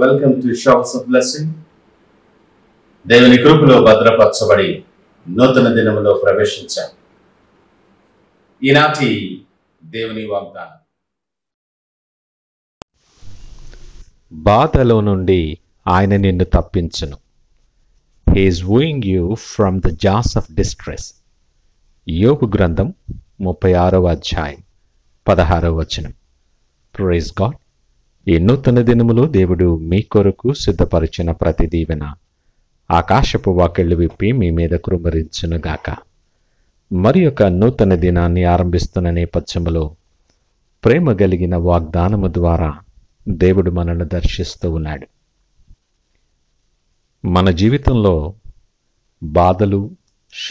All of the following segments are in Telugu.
Welcome to showers of blessing దేవుని కృపలో భద్రపరచబడి నూతన దినములో ప్రవేశించాం. ఈనాటి దేవుని వాగ్దానం. బాధలో నుండి ఆయన నిన్ను తప్పించును. He's wooing you from the jaws of distress యోగు గ్రంథం ముప్పై ఆరవ అధ్యాయం పదహారవ వచనం. ప్రైజ్ గాడ్ నూతన దినములో దేవుడు మీ కొరకు సిద్ధపరిచిన ప్రతి దీవెన. ఆకాశపు వాకెళ్ళు విప్పి మీ మీద కృమరించునుగాక మరి యొక్క నూతన దినాన్ని ఆరంభిస్తున్న నేపథ్యంలో ప్రేమ కలిగిన వాగ్దానము ద్వారా దేవుడు మనల్ని దర్శిస్తూ ఉన్నాడు. మన జీవితంలో బాధలు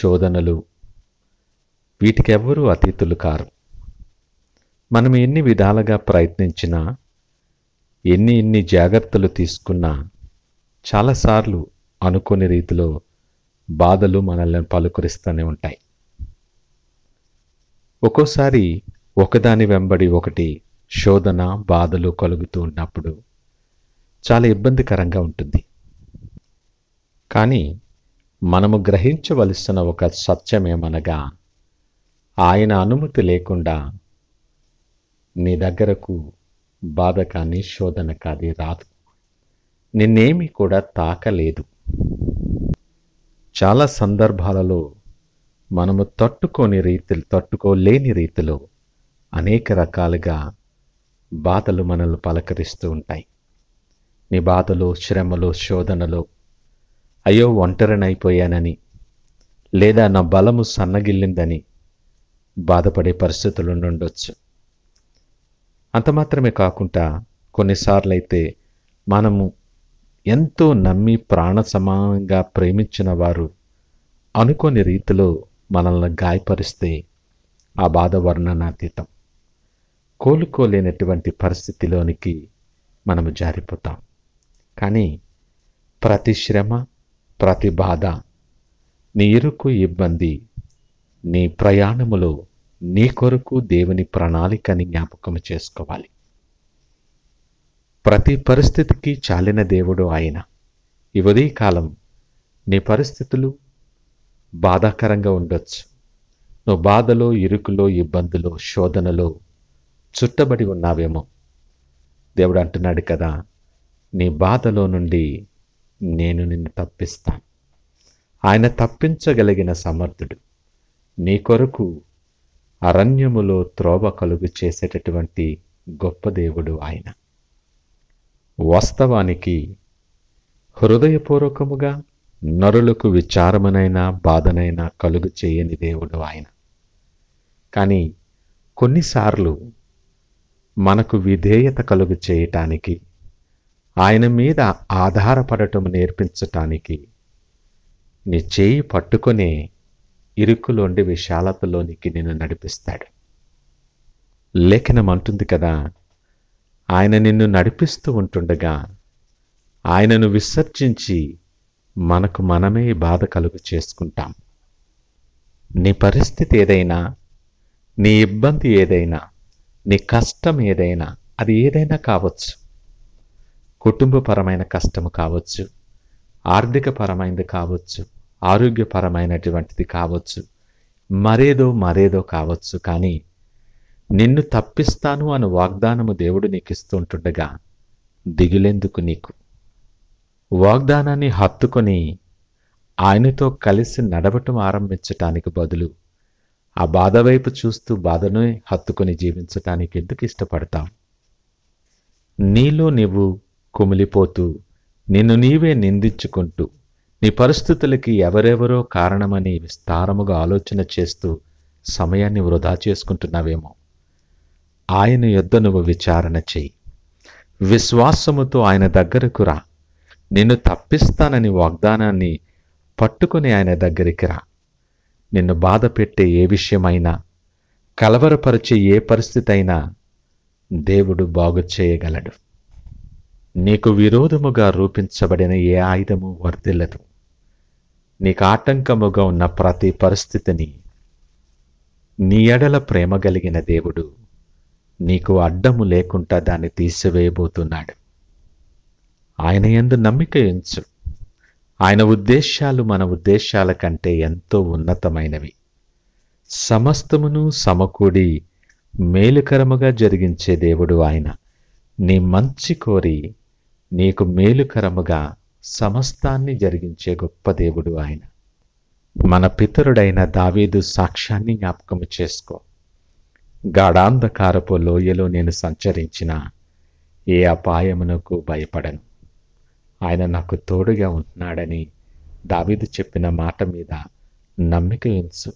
శోధనలు వీటికెవ్వరూ అతీతులు కారు. మనం ఎన్ని విధాలుగా ప్రయత్నించినా ఎన్ని ఎన్ని జాగ్రత్తలు తీసుకున్నా చాలాసార్లు అనుకోని రీతిలో బాధలు మనల్ని పలుకరిస్తూనే ఉంటాయి. ఒక్కోసారి ఒకదాని వెంబడి ఒకటి శోధన బాధలు కలుగుతూ ఉన్నప్పుడు చాలా ఇబ్బందికరంగా ఉంటుంది. కానీ మనము గ్రహించవలసిన ఒక సత్యమేమనగా ఆయన అనుమతి లేకుండా నీ దగ్గరకు బాధ కానీ శోధన కానీ రాదు. నిన్నేమి కూడా తాకలేదు. చాలా సందర్భాలలో మనము తట్టుకోని రీతిలో తట్టుకోలేని రీతిలో అనేక రకాలుగా బాధలు మనల్ని పలకరిస్తూ ఉంటాయి. నీ బాధలు శ్రమలు శోధనలు అయ్యో ఒంటరినైపోయానని లేదా నా బలము సన్నగిల్లిందని బాధపడే పరిస్థితులు ఉండొచ్చు అంత మాత్రమే కాకుండా కొన్నిసార్లు అయితే మనము ఎంతో నమ్మి ప్రాణ సమానంగా ప్రేమించిన వారు అనుకోని రీతిలో మనల్ని గాయపరిస్తే ఆ బాధ వర్ణనాతీతం. కోలుకోలేనటువంటి పరిస్థితిలోనికి మనము జారిపోతాం. కానీ ప్రతి శ్రమ ప్రతి బాధ నీ ఇరుకు ఇబ్బంది నీ ప్రయాణములో నీ కొరకు దేవుని ప్రణాళికని జ్ఞాపకం చేసుకోవాలి. ప్రతి పరిస్థితికి చాలిన దేవుడు ఆయన. ఈ ఉదయకాలం నీ పరిస్థితులు బాధాకరంగా ఉండొచ్చు. నువ్వు బాధలో ఇరుకులో ఇబ్బందులో శోధనలో చుట్టబడి ఉన్నావేమో. దేవుడు అంటున్నాడు కదా నీ బాధలో నుండి నేను నిన్ను తప్పిస్తాను. ఆయన తప్పించగలిగిన సమర్థుడు. నీ కొరకు అరణ్యములో త్రోవ కలుగు చేసేటటువంటి గొప్ప దేవుడు ఆయన. వాస్తవానికి హృదయపూర్వకముగా నరులకు విచారమునైనా బాధనైనా కలుగు చేయని దేవుడు ఆయన. కానీ కొన్నిసార్లు మనకు విధేయత కలుగు చేయటానికి ఆయన మీద ఆధారపడటం నేర్పించటానికి నీ చేయి పట్టుకునే ఇరుకులోండి విశాలతలోనికి నిన్ను నడిపిస్తాడు. లేఖనం అంటుంది కదా ఆయన నిన్ను నడిపిస్తూ ఉంటుండగా ఆయనను విసర్జించి మనకు మనమే బాధ కలుగు చేసుకుంటాం. నీ పరిస్థితి ఏదైనా నీ ఇబ్బంది ఏదైనా నీ కష్టం ఏదైనా అది ఏదైనా కావచ్చు. కుటుంబపరమైన కష్టము కావచ్చు ఆర్థికపరమైనది కావచ్చు ఆరోగ్యపరమైనటువంటిది కావచ్చు. మరేదో మరేదో కావచ్చు. కానీ నిన్ను తప్పిస్తాను అను వాగ్దానము దేవుడు నీకు ఇస్తుంటుండగా దిగులెందుకు నీకు? వాగ్దానాన్ని హత్తుకొని ఆయనతో కలిసి నడవటం ఆరంభించటానికి బదులు ఆ బాధ వైపు చూస్తూ బాధను హత్తుకొని జీవించటానికి ఎందుకు ఇష్టపడతావు? నీలో నీవు కుమిలిపోతూ నిన్ను నీవే నిందించుకుంటూ నీ పరిస్థితులకి ఎవరెవరో కారణమని విస్తారముగా ఆలోచన చేస్తూ సమయాన్ని వృధా చేసుకుంటున్నావేమో. ఆయన యొద్ద నువ్వు విచారణ చెయ్యి. విశ్వాసముతో ఆయన దగ్గరకు రా. నిన్ను తప్పిస్తానని వాగ్దానాన్ని పట్టుకుని ఆయన దగ్గరికి రా. నిన్ను బాధ పెట్టే ఏ విషయమైనా కలవరపరిచే ఏ పరిస్థితి అయినా దేవుడు బాగు చేయగలడు. నీకు విరోధముగా రూపించబడిన ఏ ఆయుధము వర్ధిల్లదు. నీకు ఆటంకముగా ఉన్న ప్రతి పరిస్థితిని నీ ఎడల ప్రేమ కలిగిన దేవుడు నీకు అడ్డము లేకుండా దాన్ని తీసివేయబోతున్నాడు. ఆయన ఎందు నమ్మిక ఎంచు ఆయన ఉద్దేశాలు మన ఉద్దేశాల కంటే ఎంతో ఉన్నతమైనవి. సమస్తమును సమకూడి మేలుకరముగా జరిగించే దేవుడు ఆయన. నీ మంచి కోరి నీకు మేలుకరముగా సమస్తాన్ని జరిగించే గొప్ప దేవుడు ఆయన. మన పితరుడైన దావీదు సాక్ష్యాన్ని జ్ఞాపకము చేసుకో. గాఢాంధకారపు లోయలో నేను సంచరించిన ఏ అపాయమునకు భయపడను. ఆయన నాకు తోడుగా ఉంటున్నాడని దావీదు చెప్పిన మాట మీద నమ్మిక ఉంచు.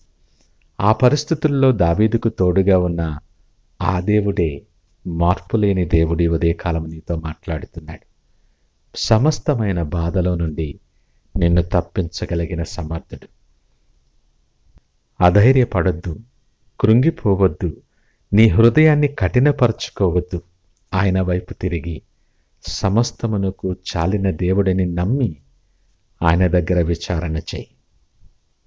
ఆ పరిస్థితుల్లో దావీదుకు తోడుగా ఉన్న ఆ దేవుడే మార్పులేని దేవుడి ఉదయకాలం నీతో మాట్లాడుతున్నాడు. సమస్తమైన బాధలో నుండి నిన్ను తప్పించగలిగిన సమర్థుడు. అధైర్యపడొద్దు కృంగిపోవద్దు నీ హృదయాన్ని కఠినపరచుకోవద్దు. ఆయన వైపు తిరిగి సమస్తమునకు చాలిన దేవుడిని నమ్మి ఆయన దగ్గర విచారణ చేయి.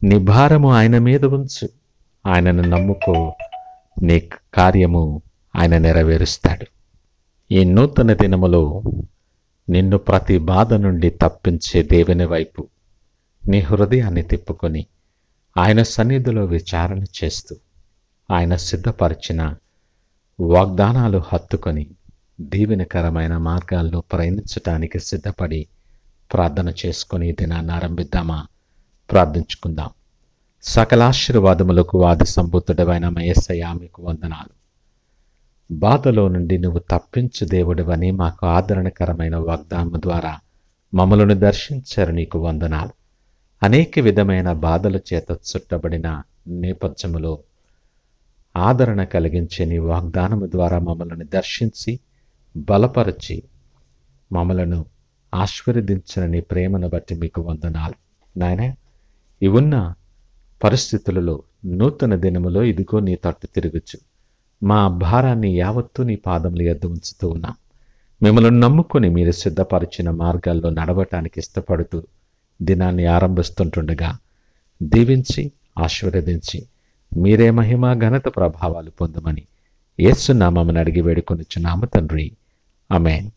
నీ భారము ఆయన మీద ఉంచు. ఆయనను నమ్ముకో. నీ కార్యము ఆయన నెరవేరుస్తాడు. ఈ నూతన దినములో నిన్ను ప్రతి బాధ నుండి తప్పించే దేవుని వైపు నీ హృదయాన్ని తిప్పుకొని ఆయన సన్నిధిలో విచారణ చేస్తూ ఆయన సిద్ధపరిచిన వాగ్దానాలు హత్తుకొని దీవెనకరమైన మార్గాల్లో ప్రయాణించటానికి సిద్ధపడి ప్రార్థన చేసుకొని దినాన్ని ఆరంభిద్దామా? ప్రార్థించుకుందాం. సకలాశీర్వాదములకు ఆది సంబుద్ధుడమైన మయస్సయ్య మీకు వందనాలు. బాధలో నుండి నువ్వు తప్పించు దేవుడివని మాకు ఆదరణకరమైన వాగ్దానం ద్వారా మమ్మలను దర్శించారు నీకు వందనాలు. అనేక విధమైన బాధల చేత చుట్టబడిన నేపథ్యములో ఆదరణ కలిగించే నీ వాగ్దానము ద్వారా మమ్మల్ని దర్శించి బలపరచి మమ్మలను ఆశీర్వదించిన నీ ప్రేమను బట్టి మీకు వందనాలు. నాయన ఇవున్న పరిస్థితులలో నూతన దినములో ఇదిగో నీ తట్టు తిరుగుచు. మా భారాన్ని యావత్తూ నీ పాదముల యొద్ద ఉంచుతూ ఉన్నాం. మిమ్మల్ని నమ్ముకొని మీరు సిద్ధపరిచిన మార్గాల్లో నడవటానికి ఇష్టపడుతూ దినాన్ని ఆరంభిస్తుంటుండగా దీవించి ఆశీర్వదించి మీరే మహిమ ఘనత ప్రభావాలు పొందమని ఏసునామని అడిగి వేడుకొనిచ్చున్నాము తండ్రి. అమేన్